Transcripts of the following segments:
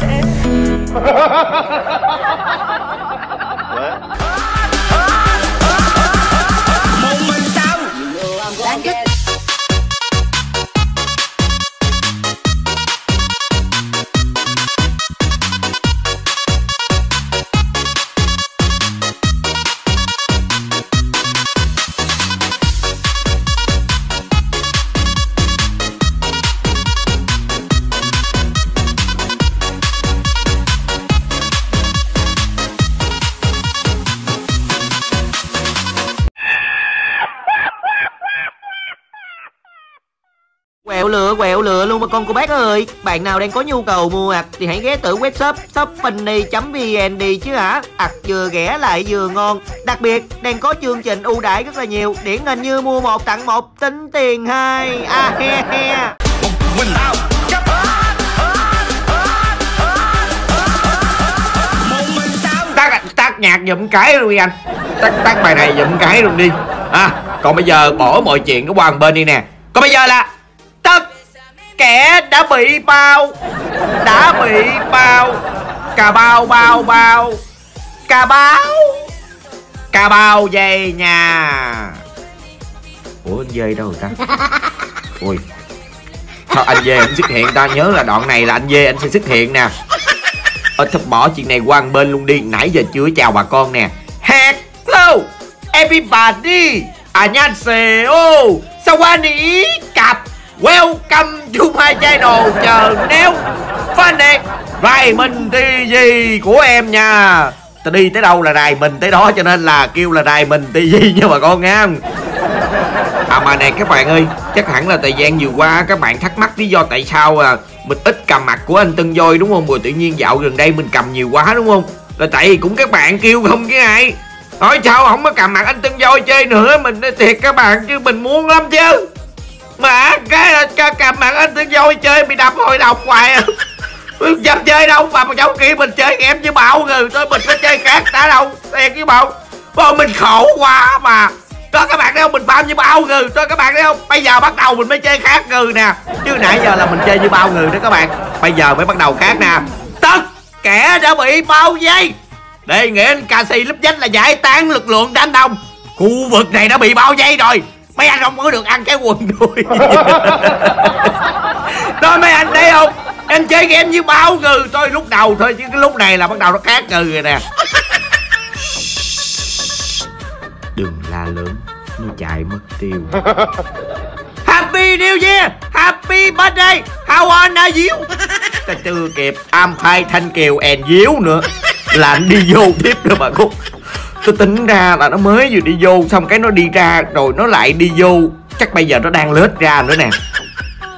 왜? Lựa quẹo lựa luôn mà con cô bác ơi. Bạn nào đang có nhu cầu mua ạc thì hãy ghé thử webshop shoppingny.vn đi chứ hả? Ạc, vừa rẻ lại vừa ngon. Đặc biệt, đang có chương trình ưu đãi rất là nhiều, Điển hình như mua một tặng một, tính tiền hai. À he he. Tắt tắt nhạc giùm cái luôn đi anh. Tắt tắt bài này giùm cái luôn đi. À còn bây giờ bỏ mọi chuyện nó qua một bên đi nè. Còn bây giờ là kẻ đã bị bao đã bị bao cà bao bao bao cà bao cà bao về nhà ủa anh dê đâu rồi ta ui sao anh dê anh xuất hiện ta nhớ là đoạn này là anh dê anh sẽ xuất hiện nè Ờ thôi bỏ chuyện này qua một bên luôn đi Nãy giờ chưa chào bà con nè Hello Everybody 안녕하세요 사와니 cặp Welcome to my channel. Chờ nếu Fan đẹp Rài mình TV của em nha. Ta đi tới đâu là đài mình tới đó Cho nên là kêu là đài mình TV nha bà con nha. À mà này các bạn ơi Chắc hẳn là thời gian vừa qua các bạn thắc mắc lý do tại sao à, Mình ít cầm mặt của anh Tân Dôi đúng không? Rồi tự nhiên dạo gần đây mình cầm nhiều quá đúng không? Là tại vì cũng các bạn kêu không chứ ai. Nói sao không có cầm mặt anh Tân Dôi chơi nữa Mình nói thiệt các bạn chứ mình muốn lắm chứ. Mà cái, cái cầm mạng anh Tân voi chơi bị đập hội đồng hoài. À. Dám chơi đâu mà mà cháu kia mình chơi game với bảo rồi Thôi mình phải chơi khác đã đâu Thiệt với bảo. Thôi mình khổ quá mà. Cho các bạn thấy không mình bao như bao người cho các bạn thấy không? Bây giờ bắt đầu mình mới chơi khác người nè. Chứ nãy giờ là mình chơi như bao người đó các bạn. Bây giờ mới bắt đầu khác nè. Tất kẻ đã bị bao vây. Đề nghị anh ca sĩ lấp dách là giải tán lực lượng đánh đông khu vực này đã bị bao vây rồi mấy anh không có được ăn cái quần đùi. Đó mấy anh thấy không? Em chơi game như bao người thôi lúc đầu thôi chứ cái lúc này là bắt đầu nó khác người rồi nè. Đừng la lớn nó chạy mất tiêu. Happy New Year! Happy birthday! How are you? Ta chưa kịp am phai Thanh Kiều and Diếu nữa. Là đi vô tiếp rồi bà cô Tôi tính ra là nó mới vừa đi vô Xong cái nó đi ra rồi nó lại đi vô. Chắc bây giờ nó đang lết ra nữa nè.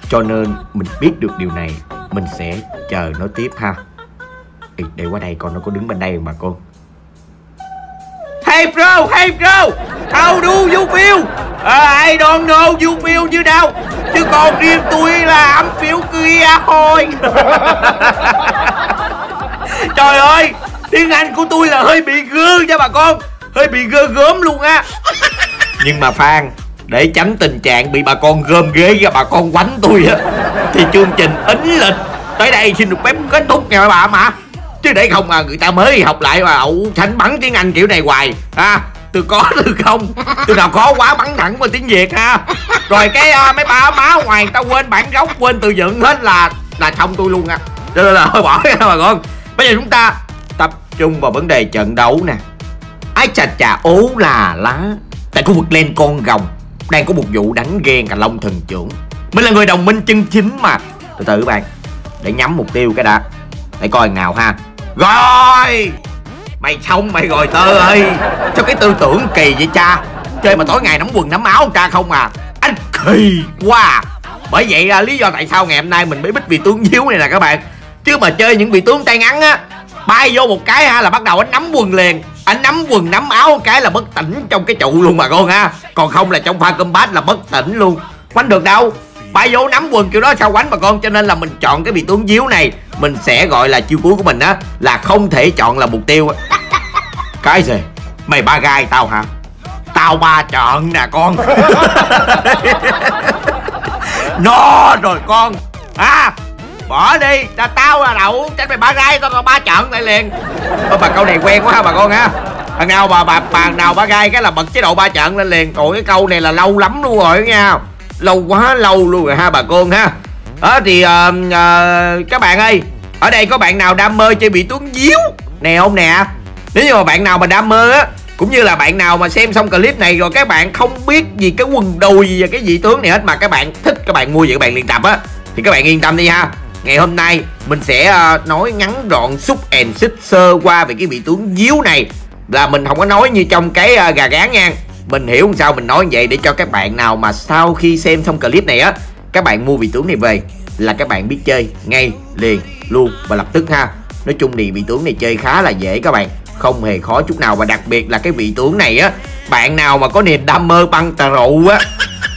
Cho nên mình biết được điều này Mình sẽ chờ nó tiếp ha. Ê, Để qua đây con nó có đứng bên đây không bà cô. Hey bro, hey bro How do you feel? Uh, I don't know you feel như đâu Chứ còn riêng tôi là ấm phiếu kia thôi. Trời ơi Tiếng Anh của tôi là hơi bị gơ nha bà con. Hơi bị gơ gớm luôn á. Nhưng mà Phan Để tránh tình trạng bị bà con gom ghế và bà con quánh tôi á Thì chương trình ính lịch Tới đây xin được phép kết thúc nha bà mà chứ để không mà người ta mới học lại mà ậu thanh bắn tiếng anh kiểu này hoài. À từ có từ không. Từ nào khó quá bắn thẳng qua tiếng việt ha. Rồi cái uh, mấy ba má ngoài tao quên bản gốc quên từ dựng hết là là xong tôi luôn à cho nên là thôi bỏ nha bà con. Bây giờ chúng ta trung vào vấn đề trận đấu nè. Ai chà chà, ố là lá. Tại khu vực len con gồng đang có một vụ đánh ghen cả long thần trưởng. Mình là người đồng minh chân chính mà. Từ từ các bạn, để nhắm mục tiêu cái đã. Để coi nào ha. Rồi! Mày xong, mày rồi tơ ơi. Cho cái tư tưởng kỳ vậy cha? Chơi mà tối ngày nắm quần nắm áo cha không à? Anh kỳ quá. Bởi vậy là lý do tại sao ngày hôm nay mình mới bích vị tướng díu này nè các bạn. Chứ mà chơi những vị tướng tay ngắn á Bay vô một cái ha, là bắt đầu anh nắm quần liền. Anh nắm quần, nắm áo một cái là bất tỉnh trong cái trụ luôn mà con ha. Còn không là trong pha combat là bất tỉnh luôn. Quánh được đâu? Bay vô nắm quần kiểu đó sao quánh bà con? Cho nên là mình chọn cái vị tướng díu này, mình sẽ gọi là chiêu cuối của mình á, là không thể chọn là mục tiêu á. Cái gì? Mày ba gai tao hả? Tao ba trận nè con. Nó rồi con. À bỏ đi ta tao là đậu tránh mày ba gai tao tao ba trận lại liền. Ôi, bà câu này quen quá ha bà con ha. Thằng nào bà bà bà nào ba gai cái là bật chế độ ba trận lên liền. Ôi cái câu này là lâu lắm luôn rồi nha lâu quá lâu luôn rồi ha bà con ha. Đó thì uh, uh, các bạn ơi ở đây có bạn nào đam mê chơi bị tuấn díu nè không nè? Nếu như mà bạn nào mà đam mê á cũng như là bạn nào mà xem xong clip này rồi các bạn không biết gì cái quần đùi gì và cái dị tướng này hết mà các bạn thích các bạn mua vậy các bạn luyện tập á thì các bạn yên tâm đi ha ngày hôm nay mình sẽ ờ, nói ngắn gọn xúc and xích sơ qua về cái vị tướng díu này. Là mình không có nói như trong cái ờ, gà gán nha. Mình hiểu làm sao mình nói vậy để cho các bạn nào mà sau khi xem xong clip này á, các bạn mua vị tướng này về là các bạn biết chơi ngay liền, luôn và lập tức ha. Nói chung thì vị tướng này chơi khá là dễ các bạn, không hề khó chút nào. Và đặc biệt là cái vị tướng này á, bạn nào mà có niềm đam mê băng tà rượu á,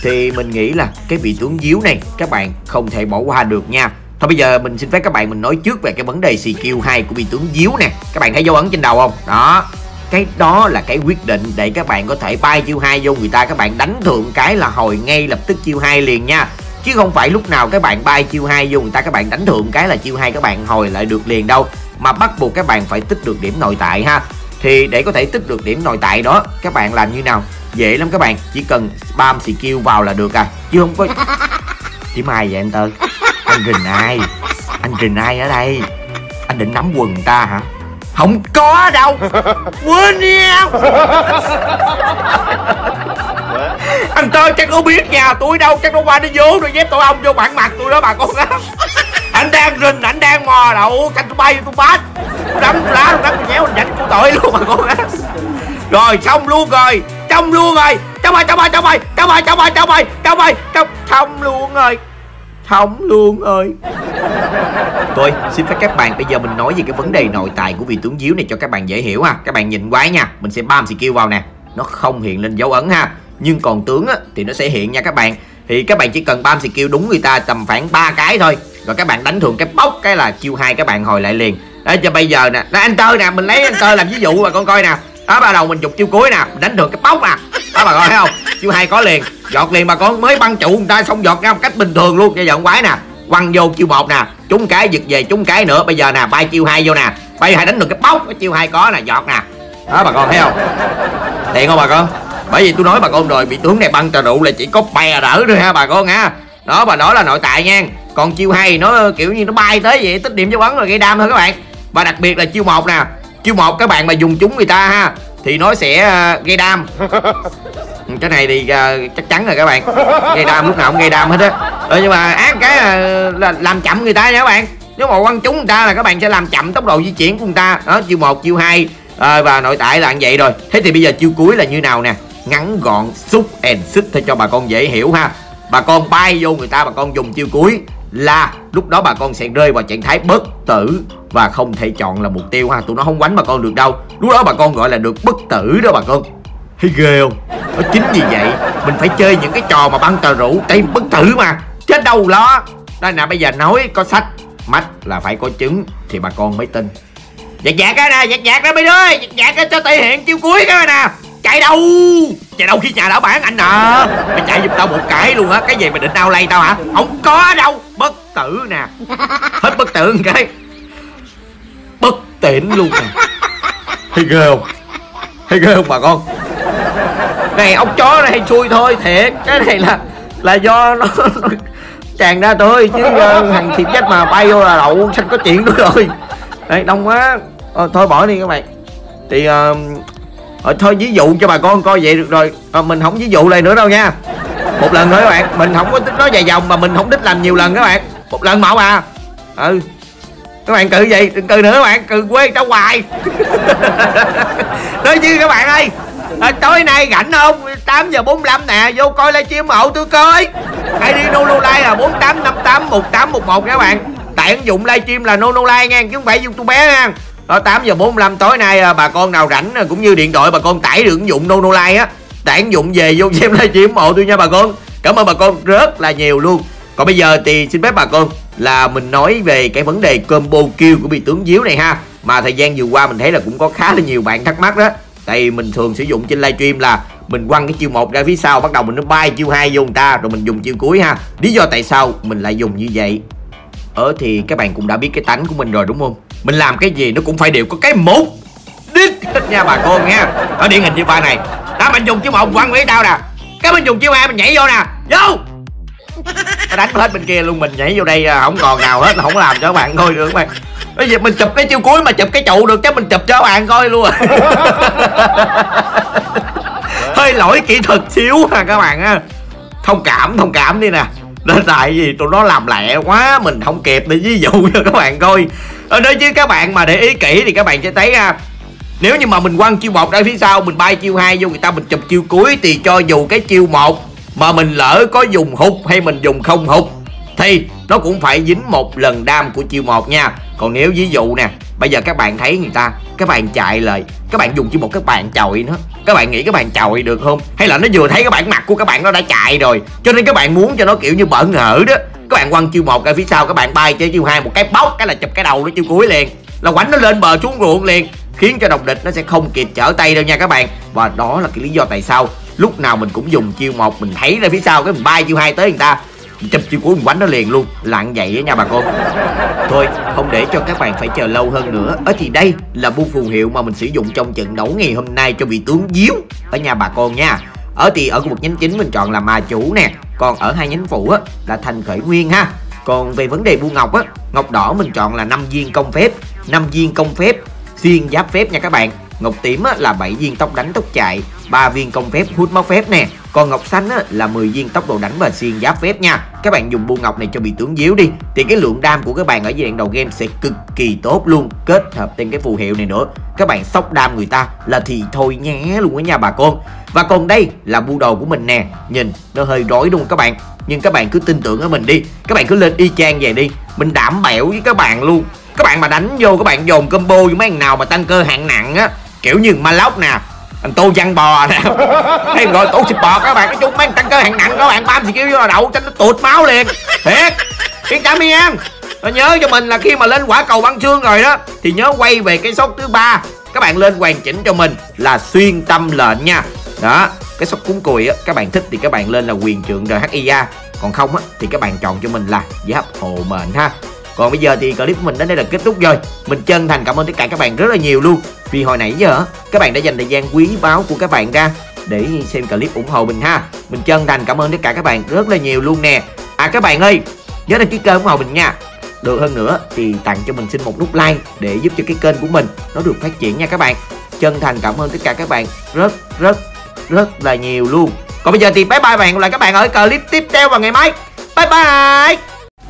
thì mình nghĩ là cái vị tướng díu này các bạn không thể bỏ qua được nha. Thôi bây giờ mình xin phép các bạn mình nói trước về cái vấn đề CQ 2 của vị tướng díu nè. Các bạn thấy dấu ấn trên đầu không? Đó. Cái đó là cái quyết định để các bạn có thể bay chiêu hai vô người ta. Các bạn đánh thượng cái là hồi ngay lập tức chiêu hai liền nha. Chứ không phải lúc nào các bạn bay chiêu hai vô người ta các bạn đánh thượng cái là chiêu hai các bạn hồi lại được liền đâu. Mà bắt buộc các bạn phải tích được điểm nội tại ha. Thì để có thể tích được điểm nội tại đó các bạn làm như nào? Dễ lắm các bạn chỉ cần spam skill vào là được à. Chứ không có kiếm ai vậy anh tơ anh rình ai? Anh rình ai ở đây? Anh định nắm quần ta hả? Không có đâu. Quên đi em. Anh tơ, chắc có biết nhà tôi đâu. Chắc nó qua nó vô rồi dép tụi ông vô bản mặt tôi đó, bà con á anh đang rình, anh đang mò đậu. Canh tôi bay tôi bát đấm lá đấm nhéo, anh dảnh của tội luôn, bà con á rồi, xong luôn rồi. Xong luôn rồi. Trong ơi trong ơi trong ơi trong ơi trong ơi trong ơi trong ơi trong xong luôn rồi không luôn ơi. Tôi xin phép các bạn bây giờ mình nói về cái vấn đề nội tại của vị tướng díu này cho các bạn dễ hiểu ha. Các bạn nhìn quái nha Mình sẽ bam skill vào nè. Nó không hiện lên dấu ấn ha. Nhưng còn tướng á, thì nó sẽ hiện nha các bạn. Thì các bạn chỉ cần bam skill đúng người ta tầm khoảng 3 cái thôi. Rồi các bạn đánh thường cái bóc cái là chiêu hai các bạn hồi lại liền. Đó cho bây giờ nè. Đó, Anh Tơ nè Mình lấy anh Tơ làm ví dụ mà con coi nè. Đó bắt đầu mình chụp chiêu cuối nè. Mình đánh thường cái bóc à? Đó bà coi thấy không? Chiêu hai có liền. Giọt liền bà con mới băng trụ người ta, xong giọt ra một cách bình thường luôn. Bây giờ quái nè. Quăng vô chiêu một nè. Trúng cái giật về trúng cái nữa. Bây giờ nè, bay chiêu hai vô nè. Bay hai đánh được cái bóc cái chiêu hai có nè, giọt nè. Đó, bà con thấy không? Tiện không bà con? Bởi vì tôi nói bà con rồi, bị tướng này băng trà rượu là chỉ có bè đỡ thôi ha bà con ha. Đó, bà đó là nội tại nha. Còn chiêu hai nó kiểu như nó bay tới vậy, tích điểm dấu ấn rồi gây đam thôi các bạn. Và đặc biệt là chiêu một nè. Chiêu một các bạn mà dùng chúng người ta ha thì nó sẽ uh, gây đam. Cái này thì uh, chắc chắn rồi các bạn. Gây đam lúc nào cũng gây đam hết á. Ừ, nhưng mà ác cái uh, là làm chậm người ta nha các bạn. Nếu mà quăng trúng người ta là các bạn sẽ làm chậm tốc độ di chuyển của người ta. Đó chiêu một chiêu hai. Uh, và nội tại là như vậy rồi. Thế thì bây giờ chiêu cuối là như nào nè? Ngắn gọn xúc and xích thôi cho bà con dễ hiểu ha. Bà con bay vô người ta bà con dùng chiêu cuối là lúc đó bà con sẽ rơi vào trạng thái bất tử và không thể chọn là mục tiêu ha, tụi nó không quánh bà con được đâu. Lúc đó bà con gọi là được bất tử đó bà con. Thấy ghê không? Nó chính vì vậy, mình phải chơi những cái trò mà băng tờ rượu tem bất tử mà, chết đâu lo. Đó nè, bây giờ nói có sách mắt là phải có chứng, thì bà con mới tin. Giặt giặt cái nè giặt giặt đó mấy đứa giặt giặt cái cho thể hiện chiêu cuối cái nè. Chạy đâu? Chạy đâu khi nhà đã bán anh à mày chạy giùm tao một cái luôn á, cái gì mày định đau lay tao hả? Không có đâu, bất tử nè. Hết bất tử một cái tỉnh luôn nè thấy ghê không? Thấy ghê không bà con? Này ông chó này xui thôi thiệt. Cái này là là do nó, nó tràn ra thôi chứ uh, thằng thiệt chết mà bay vô là đậu xanh có chuyện nữa rồi. Đây đông quá. Ờ, thôi bỏ đi các bạn. Thì ờ, thôi ví dụ cho bà con coi vậy được rồi. Ờ, mình không ví dụ lại nữa đâu nha. Một lần thôi các bạn. Mình không có thích nói dài dòng mà mình không thích làm nhiều lần các bạn. Một lần mẫu à. Ừ các bạn cự gì? Đừng cự nữa các bạn cự quê cháu hoài. Nói chứ các bạn ơi. À, tối nay rảnh không? 8 giờ 45 nè vô coi livestream hậu tôi coi. ID Nono Like là 4858 1811 các bạn. Tại ứng dụng livestream là Nono Like nha chứ không phải youtube bé nha. Đó 8 giờ 45 tối nay à, bà con nào rảnh à, cũng như điện thoại bà con tải được ứng dụng Nono Like á tải ứng dụng về vô xem livestream ủng hộ tôi nha bà con. Cảm ơn bà con rất là nhiều luôn. Còn bây giờ thì xin phép bà con là mình nói về cái vấn đề combo kill của vị tướng díu này ha. Mà thời gian vừa qua mình thấy là cũng có khá là nhiều bạn thắc mắc đó. Tại mình thường sử dụng trên livestream là mình quăng cái chiêu một ra phía sau, bắt đầu mình nó bay chiêu hai vô người ta, rồi mình dùng chiêu cuối ha. Lý do tại sao mình lại dùng như vậy? Ở thì các bạn cũng đã biết cái tánh của mình rồi, đúng không? Mình làm cái gì nó cũng phải đều có cái mục Đích hết nha bà con nha. Ở điển hình như ba này. Đó mình dùng chiêu một, quăng với tao nè. Cái mình dùng chiêu hai, mình nhảy vô nè. Vô! Nó đánh hết bên kia luôn Mình nhảy vô đây à, không còn nào hết Không làm cho các bạn coi được các bạn. Bây giờ mình chụp cái chiêu cuối mà chụp cái trụ được Chắc mình chụp cho các bạn coi luôn. À Hơi lỗi kỹ thuật xíu à các bạn á Thông cảm thông cảm đi nè. Nên tại vì tụi nó làm lẹ quá mình không kịp để ví dụ cho các bạn coi. Ở đây chứ các bạn mà để ý kỹ thì các bạn sẽ thấy ha nếu như mà mình quăng chiêu một ra phía sau mình bay chiêu hai vô người ta mình chụp chiêu cuối thì cho dù cái chiêu một mà mình lỡ có dùng hụt hay mình dùng không hụt thì nó cũng phải dính một lần đam của chiêu một nha. Còn nếu ví dụ nè, bây giờ các bạn thấy người ta, các bạn chạy lời, các bạn dùng chiêu một các bạn chọi nó các bạn nghĩ các bạn chọi được không? Hay là nó vừa thấy các bạn mặt của các bạn nó đã chạy rồi, cho nên các bạn muốn cho nó kiểu như bỡ ngỡ đó. Các bạn quăng chiêu một ra phía sau, các bạn bay chơi chiêu hai một cái bóc cái là chụp cái đầu nó chiêu cuối liền. Là quánh nó lên bờ xuống ruộng liền, khiến cho đồng địch nó sẽ không kịp trở tay đâu nha các bạn. Và đó là cái lý do tại sao lúc nào mình cũng dùng chiêu một, mình thấy ra phía sau cái mình bay chiêu hai tới người ta chụp chiêu cuối mình quánh nó liền luôn. Lặng vậy á nha bà con thôi, không để cho các bạn phải chờ lâu hơn nữa. Ở thì đây là bu phù hiệu mà mình sử dụng trong trận đấu ngày hôm nay cho vị tướng diếu. Ở nhà bà con nha. Ở thì ở khu vực nhánh chính mình chọn là ma chủ nè. Còn ở hai nhánh phụ á là thành khởi nguyên ha. Còn về vấn đề bu ngọc á, ngọc đỏ mình chọn là năm viên công phép. Năm viên công phép, xuyên giáp phép nha các bạn ngọc tím á, là 7 viên tóc đánh tóc chạy 3 viên công phép hút máu phép nè. Còn ngọc xanh á, là 10 viên tốc độ đánh và xuyên giáp phép nha. Các bạn dùng bu ngọc này cho bị tướng díu đi thì cái lượng đam của các bạn ở giai đoạn đầu game sẽ cực kỳ tốt luôn kết hợp thêm cái phù hiệu này nữa. Các bạn sóc đam người ta là thì thôi nhé luôn á nha bà con. Và còn đây là bu đồ của mình nè. Nhìn nó hơi rối đúng không các bạn? Nhưng các bạn cứ tin tưởng ở mình đi. Các bạn cứ lên y chang về đi. Mình đảm bảo với các bạn luôn. Các bạn mà đánh vô các bạn dồn combo với mấy thằng nào mà tăng cơ hạng nặng á kiểu như ma lóc nè. Thằng tô văn bò nè. Hay gọi tổ xịt bò các bạn cái chung mấy tăng cơ hạng nặng các bạn bám thì kêu vô là đậu cho nó tụt máu liền. Thiệt. Yên tâm đi em Rồi nhớ cho mình là khi mà lên quả cầu băng xương rồi đó thì nhớ quay về cái sóc thứ ba. Các bạn lên hoàn chỉnh cho mình là xuyên tâm lệnh nha. Đó cái sóc cuốn cùi á các bạn thích thì các bạn lên là quyền trượng RHIA còn không á thì các bạn chọn cho mình là giáp hộ mệnh ha. Còn bây giờ thì clip của mình đến đây là kết thúc rồi. Mình chân thành cảm ơn tất cả các bạn rất là nhiều luôn vì hồi nãy giờ, các bạn đã dành thời gian quý báu của các bạn ra Để xem clip ủng hộ mình ha. Mình chân thành cảm ơn tất cả các bạn rất là nhiều luôn nè. À các bạn ơi, Nhớ đăng ký kênh ủng hộ mình nha. Được hơn nữa thì tặng cho mình xin một nút like Để giúp cho cái kênh của mình nó được phát triển nha các bạn. Chân thành cảm ơn tất cả các bạn rất rất rất là nhiều luôn. Còn bây giờ thì bye bye bạn lại các bạn ở clip tiếp theo vào ngày mai. Bye bye!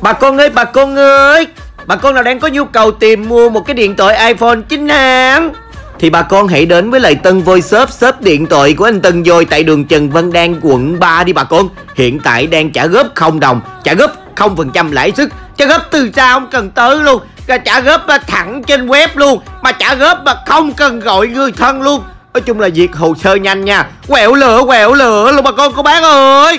Bà con ơi, bà con ơi! Bà con nào đang có nhu cầu tìm mua một cái điện thoại iPhone chính hãng thì bà con hãy đến với lại Tân Voi Shop Shop điện thoại của anh Tân Voi Tại đường Trần Văn Đan, quận 3 đi bà con. Hiện tại đang trả góp không đồng, Trả góp 0% lãi suất. Trả góp từ xa không cần tới luôn, Và trả góp à, thẳng trên web luôn, Mà trả góp mà không cần gọi người thân luôn. Nói chung là việc hồ sơ nhanh nha. Quẹo lửa quẹo lửa luôn bà con, cô bác ơi!